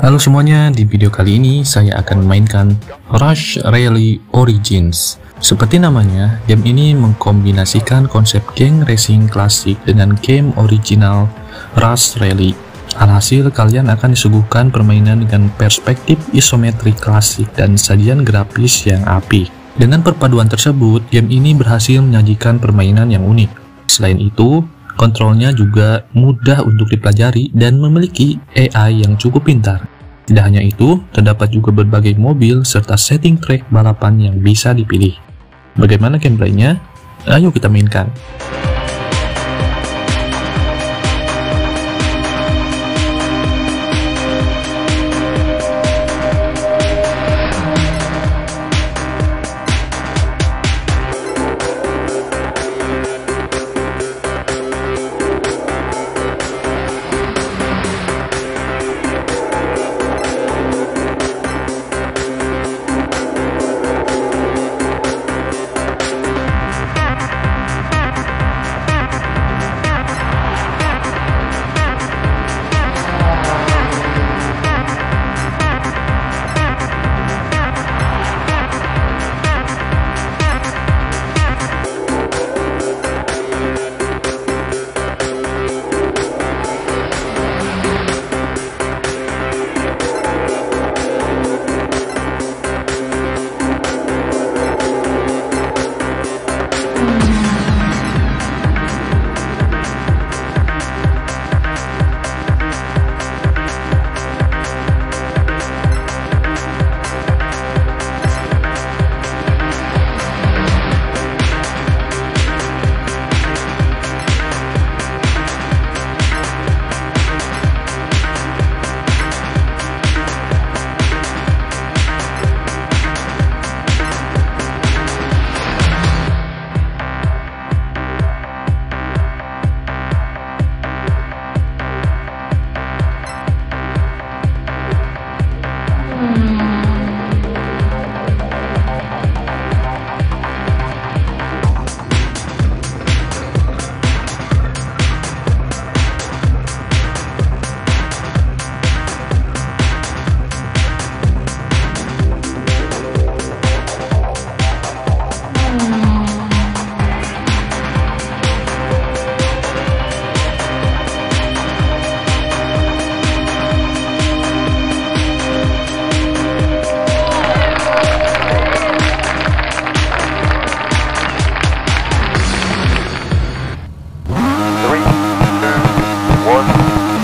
Halo semuanya, di video kali ini saya akan memainkan Rush Rally Origins. Seperti namanya, game ini mengkombinasikan konsep geng racing klasik dengan game original Rush Rally. Alhasil, kalian akan disuguhkan permainan dengan perspektif isometrik klasik dan sajian grafis yang apik. Dengan perpaduan tersebut, game ini berhasil menyajikan permainan yang unik. Selain itu, Kontrolnya juga mudah untuk dipelajari dan memiliki AI yang cukup pintar. Tidak hanya itu, terdapat juga berbagai mobil serta setting track balapan yang bisa dipilih. Bagaimana gameplaynya? Ayo kita mainkan.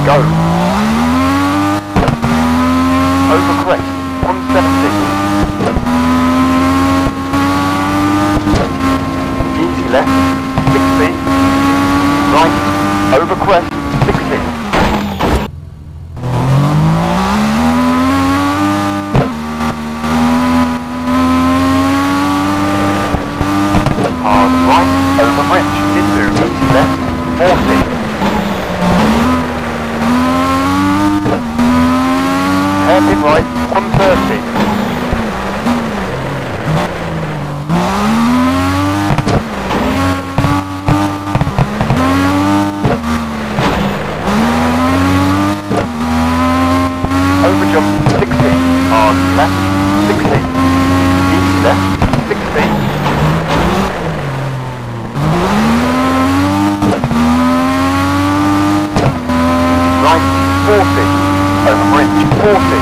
go. 40.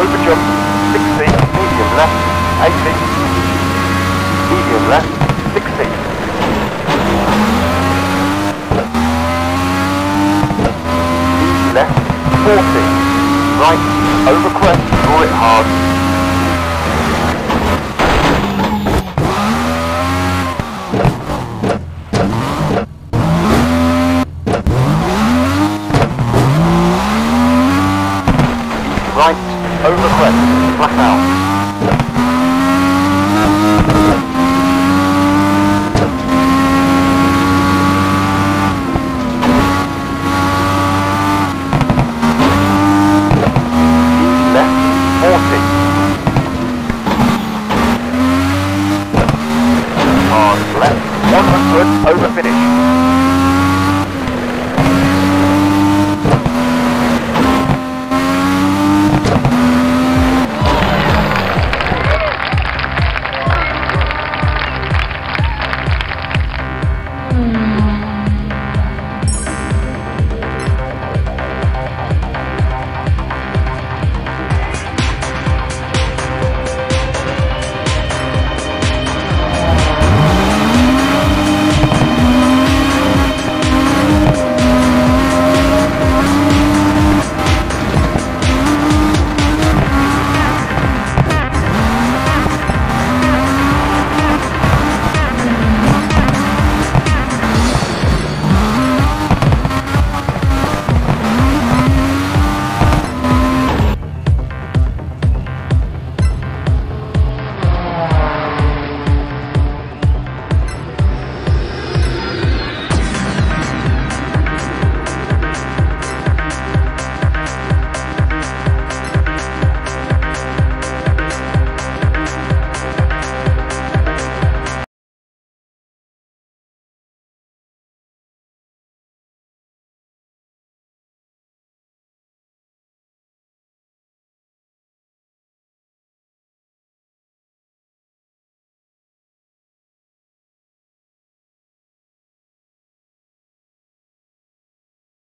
overjump, 60, medium left, 80, medium left, 60. Left, 40, right, over crest, draw it hard. Right, over crest, flat.